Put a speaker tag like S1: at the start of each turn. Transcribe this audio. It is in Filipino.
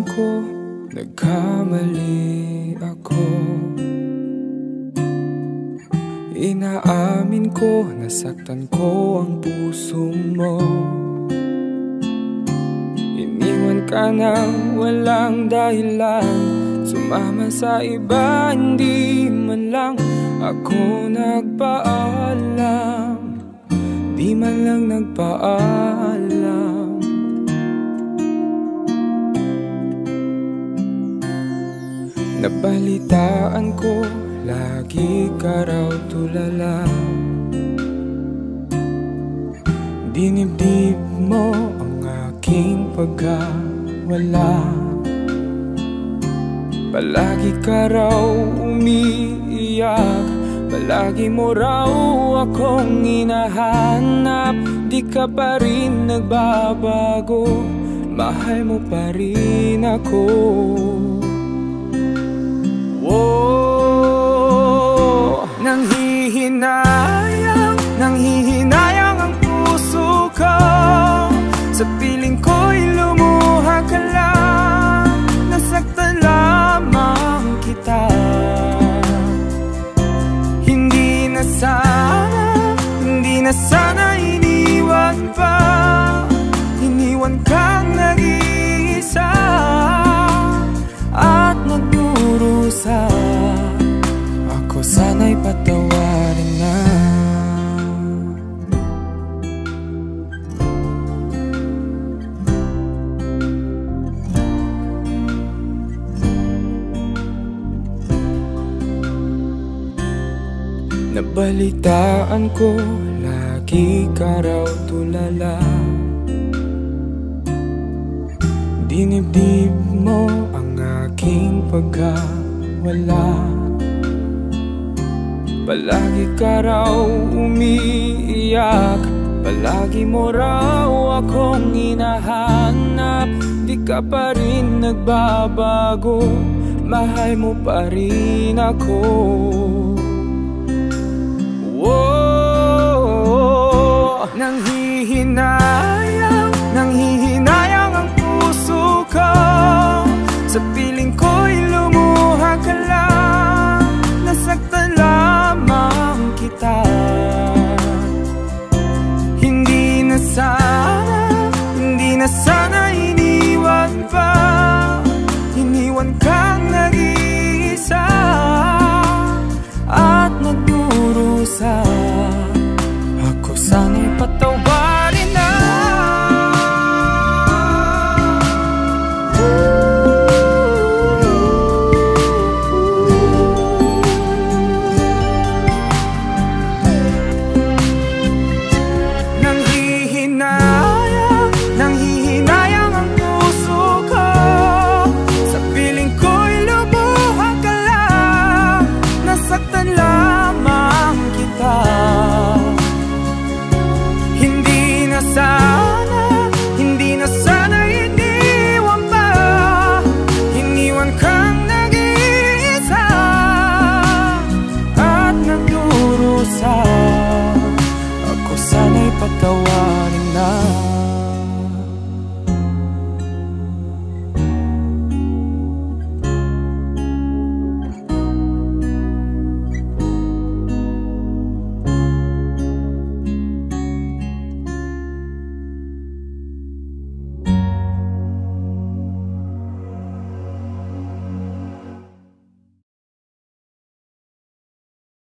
S1: Ko, nagkamali ako. Inaamin ko, nasaktan ko ang puso mo. Iniwan ka nang walang dahilan. Sumama sa iba, hindi man lang ako nagpaalam. Di man lang nagpaalam Nabalitaan ko Lagi ka raw tulala. Dinibdib mo ang aking pagkawala. Palagi ka raw umiiyak. Palagi mo raw akong hinahanap. Di ka pa rin nagbabago. Mahal mo pa rin ako na sana iniwan pa. Iniwan kang nag-iisa At nagdurusa. Ako sana'y patawarin na. Nabalitaan ko, lagi ka raw tulala. Dinibdib mo ang aking pagkawala. Palagi ka raw umiiyak. Palagi mo raw akong hinahanap. Di ka pa rin nagbabago. Mahal mo pa rin ako Nang hihinayang, nang hihinayang ang puso ko. Sa piling ko'y lumuha ka lang Nasaktan lamang kita. Hindi na sana, hindi na sana iniwan pa. Iniwan ka 当你不